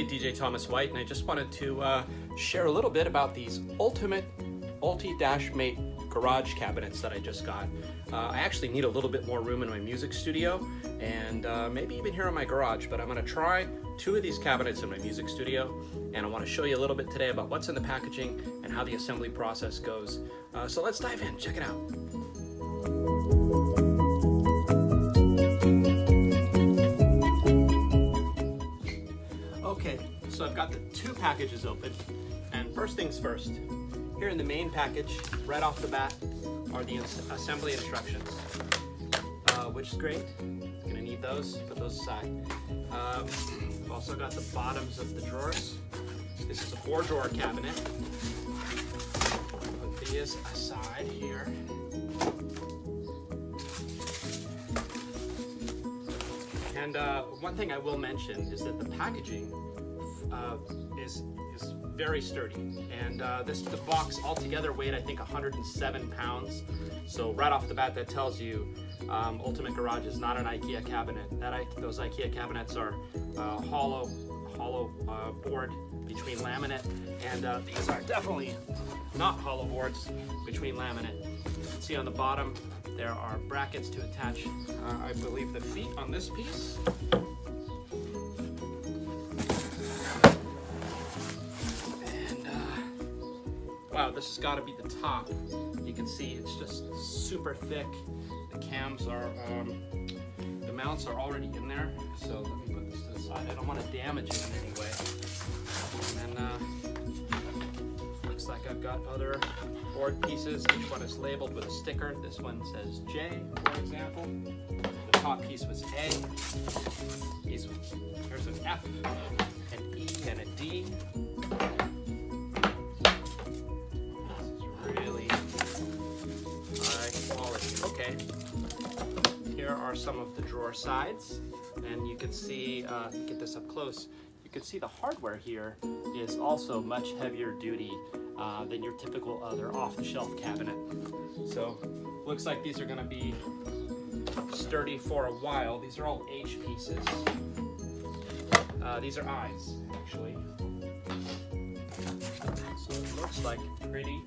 Hey, DJ Thomas White, and I just wanted to uh, share a little bit about these Ultimate Ulti Dash Mate garage cabinets that I just got. Uh, I actually need a little bit more room in my music studio and uh, maybe even here in my garage, but I'm gonna try two of these cabinets in my music studio and I wanna show you a little bit today about what's in the packaging and how the assembly process goes. Uh, so let's dive in, check it out. I've got the two packages open and first things first, here in the main package, right off the bat, are the assembly instructions, uh, which is great. Gonna need those, put those aside. Um, I've also got the bottoms of the drawers. This is a four drawer cabinet. Put these aside here. And uh, one thing I will mention is that the packaging uh, is is very sturdy. And uh, this the box altogether weighed I think 107 pounds. So right off the bat, that tells you um, Ulti-MATE Garage is not an IKEA cabinet. That those IKEA cabinets are uh, hollow, hollow uh, board between laminate, and uh, these are definitely not hollow boards between laminate. You can see on the bottom there are brackets to attach, uh, I believe, the feet on this piece. This has got to be the top. You can see it's just super thick. The cams are, um, the mounts are already in there. So let me put this to the side. I don't want to damage it in any way. And then, uh, looks like I've got other board pieces. Each one is labeled with a sticker. This one says J, for example. The top piece was A. Here's an F, an E, and a D. some of the drawer sides, and you can see, uh, get this up close, you can see the hardware here is also much heavier duty uh, than your typical other off-the-shelf cabinet. So, looks like these are gonna be sturdy for a while. These are all H pieces. Uh, these are eyes, actually. So it looks like pretty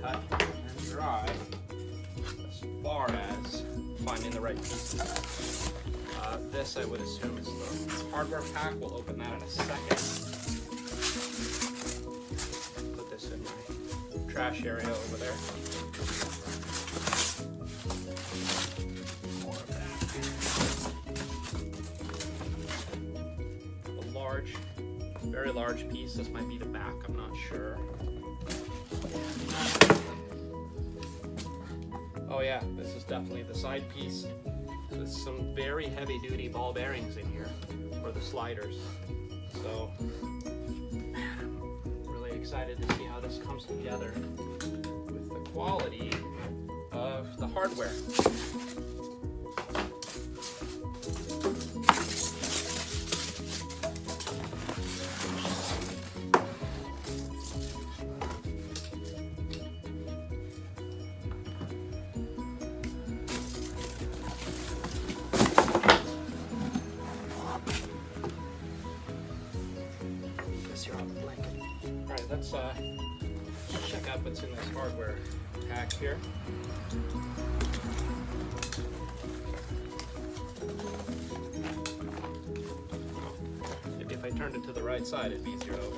cut and dry as far as finding the right pieces. Uh, this, I would assume, is the hardware pack. We'll open that in a second. Put this in my trash area over there. More of that. A large, very large piece. This might be the back, I'm not sure. Oh yeah, this is definitely the side piece. With some very heavy duty ball bearings in here for the sliders. So, really excited to see how this comes together with the quality of the hardware. Let's uh, check out what's in this hardware pack here. If I turned it to the right side, it'd be open.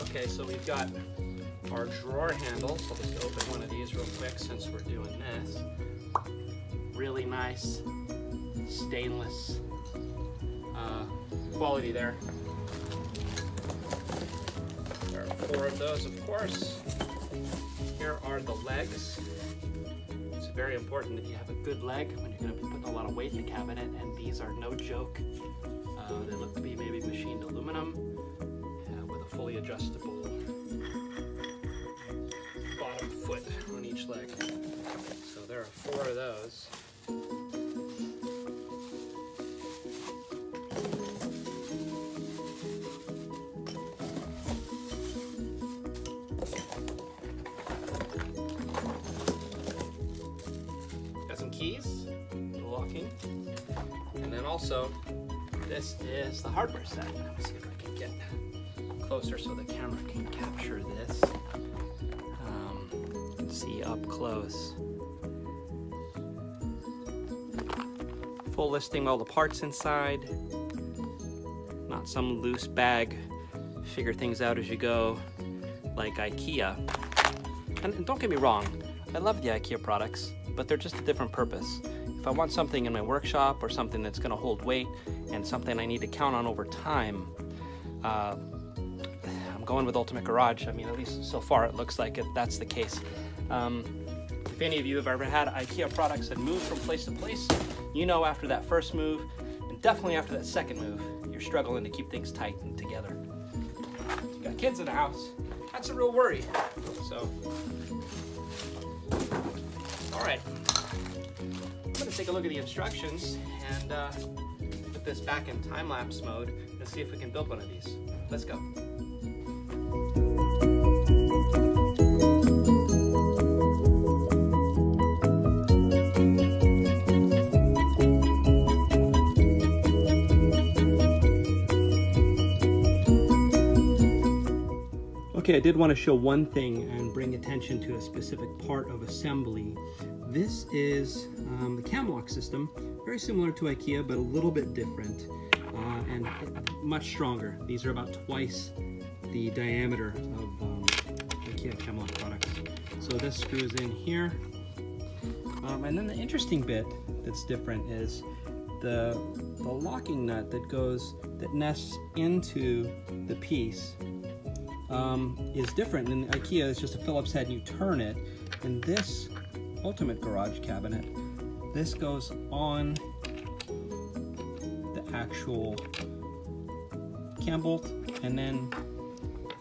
Okay, so we've got our drawer handles. I'll just open one of these real quick since we're doing this. Really nice stainless uh, quality there. There are four of those, of course. Here are the legs. It's very important that you have a good leg when you're going to be putting a lot of weight in the cabinet, and these are no joke. Uh, they look to be maybe machined aluminum uh, with a fully adjustable bottom foot on each leg. So there are four of those. Also, this is the hardware set. Let me see if I can get closer so the camera can capture this. Um, see up close. Full listing all the parts inside. Not some loose bag, figure things out as you go, like IKEA. And don't get me wrong, I love the IKEA products, but they're just a different purpose. If I want something in my workshop or something that's gonna hold weight and something I need to count on over time, uh, I'm going with Ulti-MATE Garage. I mean, at least so far it looks like it, that's the case. Um, if any of you have ever had IKEA products that move from place to place, you know after that first move, and definitely after that second move, you're struggling to keep things tight and together. You got kids in the house, that's a real worry. So, all right. I'm gonna take a look at the instructions and uh, put this back in time-lapse mode and see if we can build one of these. Let's go. Okay, I did want to show one thing and bring attention to a specific part of assembly. This is um, the cam lock system, very similar to IKEA, but a little bit different uh, and much stronger. These are about twice the diameter of um, IKEA cam lock products. So this screws in here. Um, and then the interesting bit that's different is the, the locking nut that goes, that nests into the piece um, is different. In IKEA, it's just a Phillips head and you turn it. And this Ulti-MATE Garage cabinet, this goes on the actual cam bolt and then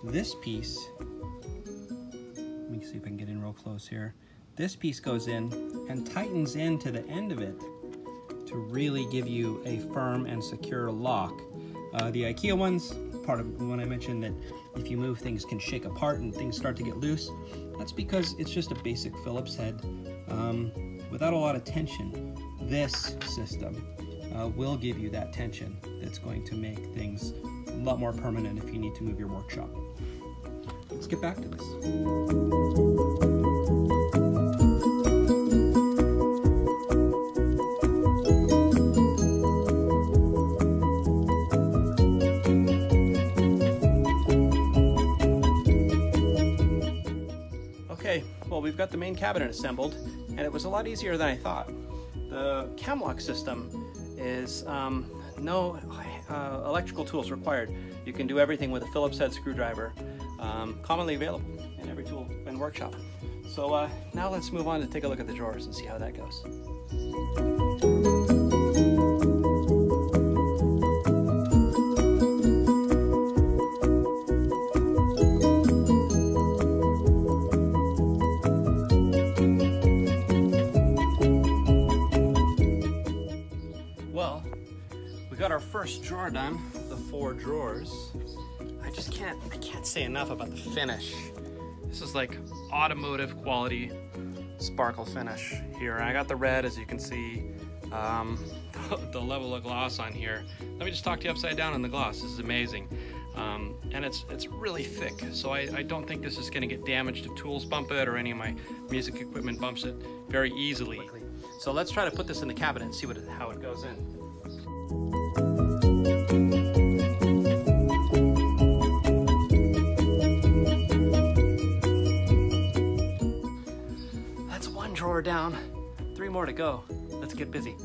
this piece, let me see if I can get in real close here. This piece goes in and tightens into the end of it to really give you a firm and secure lock. Uh, the IKEA ones, part of when I mentioned that if you move things can shake apart and things start to get loose, that's because it's just a basic Phillips head um, without a lot of tension. This system uh, will give you that tension that's going to make things a lot more permanent if you need to move your workshop. Let's get back to this. Got the main cabinet assembled, and it was a lot easier than I thought. The Camlock system is um, no uh, electrical tools required. You can do everything with a Phillips head screwdriver, um, commonly available in every tool and workshop. So uh, now let's move on to take a look at the drawers and see how that goes. First drawer done, the four drawers. I just can't, I can't say enough about the finish. This is like automotive quality sparkle finish here. I got the red, as you can see, um, the level of gloss on here. Let me just talk to you upside down on the gloss. This is amazing. Um, and it's it's really thick, so I, I don't think this is going to get damaged if tools bump it or any of my music equipment bumps it very easily. So let's try to put this in the cabinet and see what how it goes in. That's one down. Three more to go. Let's get busy.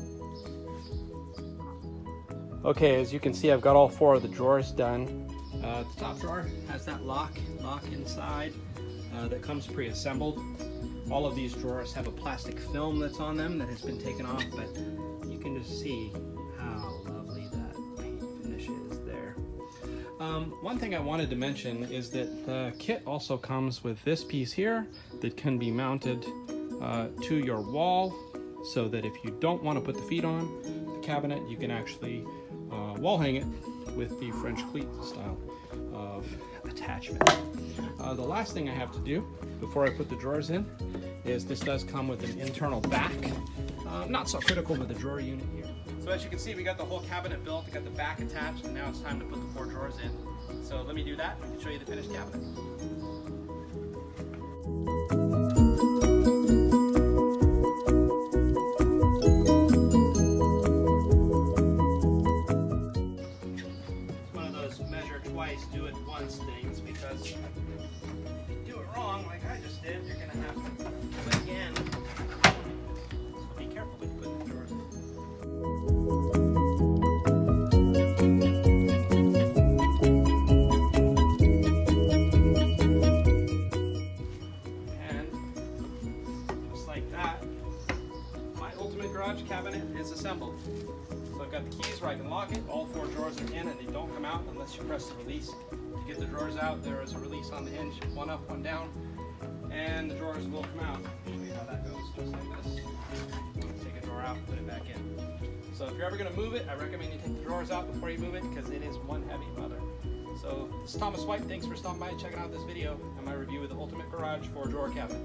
Okay, as you can see, I've got all four of the drawers done. Uh, the top drawer has that lock, lock inside uh, that comes pre-assembled. All of these drawers have a plastic film that's on them that has been taken off, but you can just see how lovely that paint finish is there. Um, one thing I wanted to mention is that the kit also comes with this piece here that can be mounted uh, to your wall so that if you don't want to put the feet on the cabinet, you can actually uh, wall hang it with the French cleat style of attachment. Uh, the last thing I have to do before I put the drawers in is this does come with an internal back. Uh, not so critical with the drawer unit here. So as you can see, we got the whole cabinet built, we got the back attached, and now it's time to put the four drawers in. So let me do that and show you the finished cabinet. Unless you press the release. To get the drawers out, there is a release on the hinge, one up, one down, and the drawers will come out. Show you how that goes, just like this. Take a drawer out, put it back in. So if you're ever gonna move it, I recommend you take the drawers out before you move it because it is one heavy mother. So this is Thomas White, thanks for stopping by and checking out this video and my review of the Ulti-MATE Garage 4 drawer cabinet.